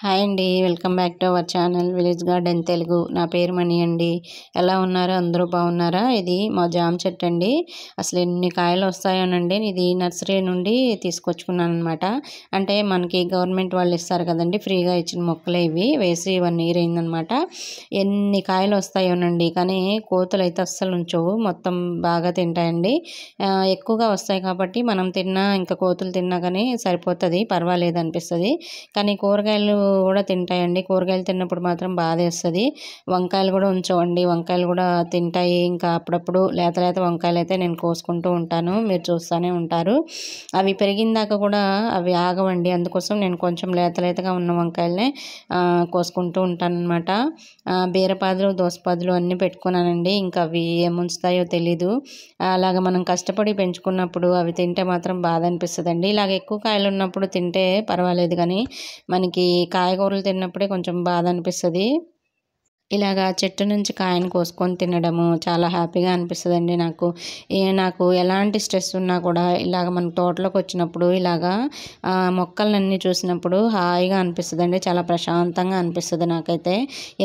Hi అండి welcome back to our channel village garden Telugu. నా పేరు మణి అండి. ఎలా ఉన్నారు? అందరూ బాగున్నారా? ఇది మా జామ చెట్టు అండి. అసలు ఎన్ని కాయలు వస్తాయోనండి. ఇది నర్సరీ నుండి తీసుకొచ్చుకున్నాను అనమాట అంటే మనకి గవర్నమెంట్ వాళ్ళు ఇస్తారు కదండి ఫ్రీగా ఇచ్చిన మొక్కలే ఇవి. వేసి వన్ ఇయర్ అయిందనమాట ఎన్ని కాయలు వస్తాయోనండి. కానీ కోతులు అయితే అస్సలు ఉంచవు. మొత్తం బాగా తింటాయండి. ఎక్కువగా వస్తాయి కాబట్టి మనం తిన్నా ఇంకా కోతులు తిన్నా కానీ సరిపోతుంది పర్వాలేదు అనిపిస్తుంది. కానీ కూరగాయలు కూడా తింటాయండి. కూరగాయలు తిన్నప్పుడు మాత్రం బాధేస్తుంది వంకాయలు కూడా ఉంచవండి. వంకాయలు కూడా తింటాయి. ఇంకా అప్పుడప్పుడు లేత లేత వంకాయలు అయితే నేను కోసుకుంటూ ఉంటాను. మీరు చూస్తూనే ఉంటారు. అవి పెరిగిందాక కూడా అవి ఆగవండి. అందుకోసం నేను కొంచెం లేత లేతగా ఉన్న వంకాయలనే కోసుకుంటూ ఉంటాను అనమాట బీరపాదులు దోసపాదులు అన్నీ పెట్టుకున్నానండి. ఇంకా అవి ఏముంచుతాయో తెలీదు. అలాగ మనం కష్టపడి పెంచుకున్నప్పుడు అవి తింటే మాత్రం బాధ అనిపిస్తుందండి. ఇలాగ ఎక్కువ కాయలు ఉన్నప్పుడు తింటే పర్వాలేదు కానీ మనకి కాయగూరలు తిన్నప్పుడే కొంచెం బాధ అనిపిస్తుంది. ఇలాగా చెట్టు నుంచి కాయను కోసుకొని తినడము చాలా హ్యాపీగా అనిపిస్తుందండి నాకు. నాకు ఎలాంటి స్ట్రెస్ ఉన్నా కూడా ఇలాగ మన తోటలోకి వచ్చినప్పుడు ఇలాగా మొక్కలన్నీ చూసినప్పుడు హాయిగా అనిపిస్తుందండి చాలా ప్రశాంతంగా అనిపిస్తుంది నాకైతే.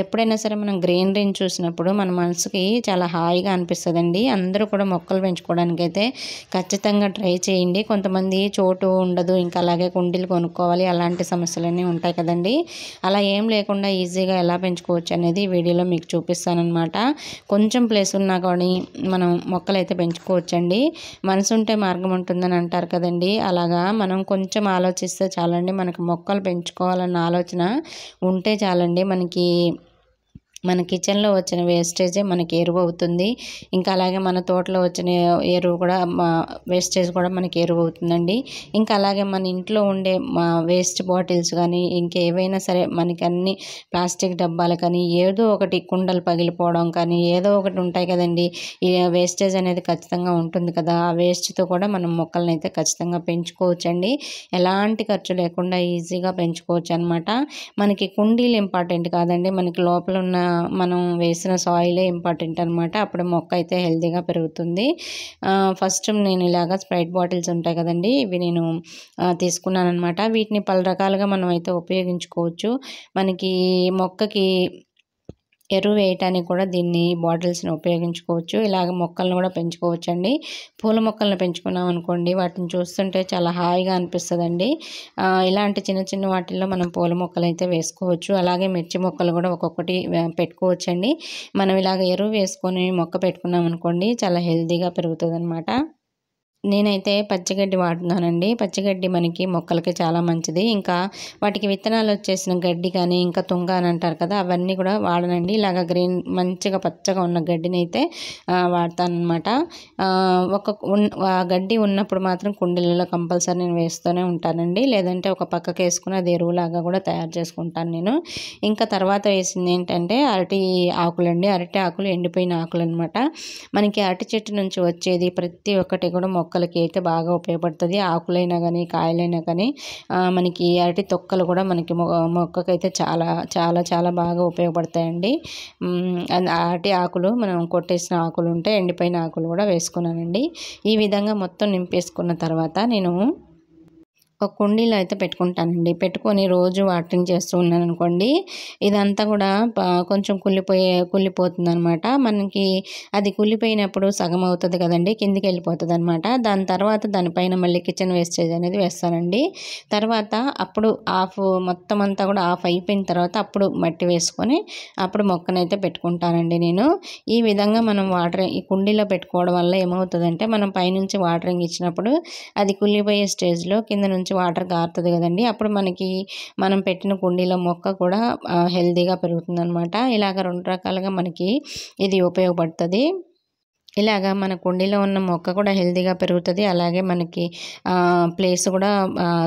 ఎప్పుడైనా సరే మనం గ్రీనరీని చూసినప్పుడు మన మనసుకి చాలా హాయిగా అనిపిస్తుందండి. అందరూ కూడా మొక్కలు పెంచుకోవడానికి అయితే ఖచ్చితంగా ట్రై చేయండి. కొంతమంది చోటు ఉండదు ఇంకా అలాగే కుండీలు కొనుక్కోవాలి అలాంటి సమస్యలన్నీ ఉంటాయి కదండి. అలా ఏం లేకుండా ఈజీగా ఎలా పెంచుకోవచ్చు అనేది వీడియోలో మీకు చూపిస్తానమాట కొంచెం ప్లేస్ ఉన్నా కానీ మనం మొక్కలు అయితే పెంచుకోవచ్చండి. మనసు ఉంటే మార్గం ఉంటుందని అంటారు కదండి. అలాగా మనం కొంచెం ఆలోచిస్తే చాలండి మనకు మొక్కలు పెంచుకోవాలన్న ఆలోచన ఉంటే చాలండి మనకి మన కిచెన్లో వచ్చిన వేస్టేజే మనకి ఎరువు అవుతుంది. ఇంకా అలాగే మన తోటలో వచ్చిన ఎరువు కూడా మా వేస్టేజ్ కూడా మనకి ఎరువు అవుతుందండి. ఇంకా అలాగే మన ఇంట్లో ఉండే మా వేస్ట్ బాటిల్స్ కానీ ఇంకేవైనా సరే మనకి అన్ని ప్లాస్టిక్ డబ్బాలు కానీ ఏదో ఒకటి కుండలు పగిలిపోవడం కానీ ఏదో ఒకటి ఉంటాయి కదండి. ఈ వేస్టేజ్ అనేది ఖచ్చితంగా ఉంటుంది కదా. ఆ వేస్ట్తో కూడా మనం మొక్కలను అయితే ఖచ్చితంగా పెంచుకోవచ్చండి. ఎలాంటి ఖర్చు లేకుండా ఈజీగా పెంచుకోవచ్చు అనమాట మనకి కుండీలు ఇంపార్టెంట్ కాదండి. మనకి లోపల ఉన్న మనం వేసిన సాయిలే ఇంపార్టెంట్ అనమాట అప్పుడు మొక్క అయితే హెల్తీగా పెరుగుతుంది. ఫస్ట్ నేను ఇలాగా స్ప్రైట్ బాటిల్స్ ఉంటాయి కదండి ఇవి నేను తీసుకున్నాను అనమాట వీటిని పలు రకాలుగా మనం అయితే ఉపయోగించుకోవచ్చు. మనకి మొక్కకి ఎరువు వేయటానికి కూడా దీన్ని బాటిల్స్ని ఉపయోగించుకోవచ్చు. ఇలాగ మొక్కలను కూడా పెంచుకోవచ్చు అండి పూల మొక్కలను పెంచుకున్నాం అనుకోండి వాటిని చూస్తుంటే చాలా హాయిగా అనిపిస్తుందండి. ఇలాంటి చిన్న చిన్న వాటిల్లో మనం పూల మొక్కలు అయితే వేసుకోవచ్చు. అలాగే మిర్చి మొక్కలు కూడా ఒక్కొక్కటి పెట్టుకోవచ్చండి. మనం ఇలాగ ఎరువు వేసుకొని మొక్క పెట్టుకున్నాం అనుకోండి చాలా హెల్తీగా పెరుగుతుంది నేనైతే పచ్చిగడ్డి వాడుతున్నానండి. పచ్చిగడ్డి మనకి మొక్కలకి చాలా మంచిది. ఇంకా వాటికి విత్తనాలు వచ్చేసిన గడ్డి కానీ ఇంకా తుంగ అని అంటారు కదా అవన్నీ కూడా వాడనండి. ఇలాగ గ్రీన్ మంచిగా పచ్చగా ఉన్న గడ్డిని అయితే వాడతానమాట ఒక ఉన్- ఆ గడ్డి ఉన్నప్పుడు మాత్రం కుండీలలో కంపల్సరీ నేను వేస్తూనే ఉంటానండి. లేదంటే ఒక పక్కకి వేసుకుని అది ఎరువులాగా కూడా తయారు చేసుకుంటాను నేను. ఇంకా తర్వాత వేసింది ఏంటంటే అరటి ఆకులండి. అరటి ఆకులు ఎండిపోయిన ఆకులు అనమాట మనకి అరటి చెట్టు నుంచి వచ్చేది ప్రతి ఒక్కటి కూడా మొక్క మొక్కలకి అయితే బాగా ఉపయోగపడుతుంది. ఆకులైనా కానీ కాయలైనా కానీ మనకి అరటి తొక్కలు కూడా మనకి మొ మొక్కకైతే చాలా చాలా చాలా బాగా ఉపయోగపడతాయండి. అరటి ఆకులు మనం కొట్టేసిన ఆకులు ఉంటే ఎండిపోయిన ఆకులు కూడా వేసుకున్నానండి. ఈ విధంగా మొత్తం నింపేసుకున్న తర్వాత నేను ఒక కుండీలో అయితే పెట్టుకుంటానండి. పెట్టుకొని రోజు వాటరింగ్ చేస్తూ ఉన్నాను అనుకోండి ఇదంతా కూడా కొంచెం కుళ్ళిపోయే కుళ్ళిపోతుంది అనమాట మనకి అది కుళ్ళిపోయినప్పుడు సగం అవుతుంది కదండి కిందికి వెళ్ళిపోతుంది అనమాట దాని తర్వాత దానిపైన మళ్ళీ కిచెన్ వేస్టేజ్ అనేది వేస్తానండి. తర్వాత అప్పుడు ఆఫ్ మొత్తం అంతా కూడా ఆఫ్ అయిపోయిన తర్వాత అప్పుడు మట్టి వేసుకొని అప్పుడు మొక్కనైతే పెట్టుకుంటానండి నేను. ఈ విధంగా మనం వాటర్ ఈ కుండీలో పెట్టుకోవడం వల్ల ఏమవుతుందంటే మనం పైనుంచి వాటరింగ్ ఇచ్చినప్పుడు అది కుళ్ళిపోయే స్టేజ్లో కింద నుంచి వాటర్ గారుతుంది కదండి. అప్పుడు మనకి మనం పెట్టిన కుండీలో మొక్క కూడా హెల్తీగా పెరుగుతుంది అనమాట ఇలాగ రెండు రకాలుగా మనకి ఇది ఉపయోగపడుతుంది. ఇలాగా మన కుండీలో ఉన్న మొక్క కూడా హెల్తీగా పెరుగుతుంది. అలాగే మనకి ప్లేస్ కూడా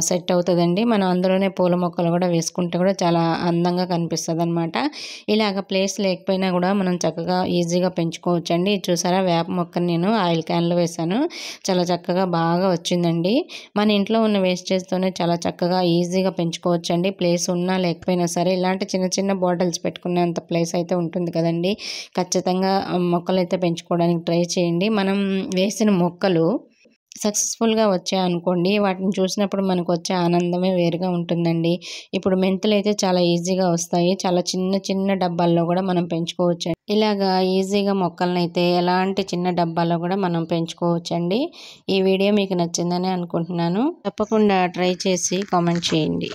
సెట్ అవుతుందండి. మనం అందులోనే పూల మొక్కలు కూడా వేసుకుంటే కూడా చాలా అందంగా కనిపిస్తుంది అనమాట ఇలాగ ప్లేస్ లేకపోయినా కూడా మనం చక్కగా ఈజీగా పెంచుకోవచ్చండి. చూసారా వేప మొక్కని నేను ఆయిల్ క్యాన్లో వేసాను. చాలా చక్కగా బాగా వచ్చిందండి. మన ఇంట్లో ఉన్న వేస్టేజ్తోనే చాలా చక్కగా ఈజీగా పెంచుకోవచ్చండి. ప్లేస్ ఉన్నా లేకపోయినా సరే ఇలాంటి చిన్న చిన్న బాటిల్స్ పెట్టుకునేంత ప్లేస్ అయితే ఉంటుంది కదండి. ఖచ్చితంగా మొక్కలు అయితే పెంచుకోవడానికి ట్రై చేయండి. మనం వేసిన మొక్కలు సక్సెస్ఫుల్గా వచ్చాయనుకోండి వాటిని చూసినప్పుడు మనకు వచ్చే ఆనందమే వేరుగా ఉంటుందండి. ఇప్పుడు మెంతులు అయితే చాలా ఈజీగా వస్తాయి. చాలా చిన్న చిన్న డబ్బాల్లో కూడా మనం పెంచుకోవచ్చు. ఇలాగా ఈజీగా మొక్కలను అయితే ఎలాంటి చిన్న డబ్బాలో కూడా మనం పెంచుకోవచ్చండి. ఈ వీడియో మీకు నచ్చిందని అనుకుంటున్నాను. తప్పకుండా ట్రై చేసి కామెంట్ చేయండి.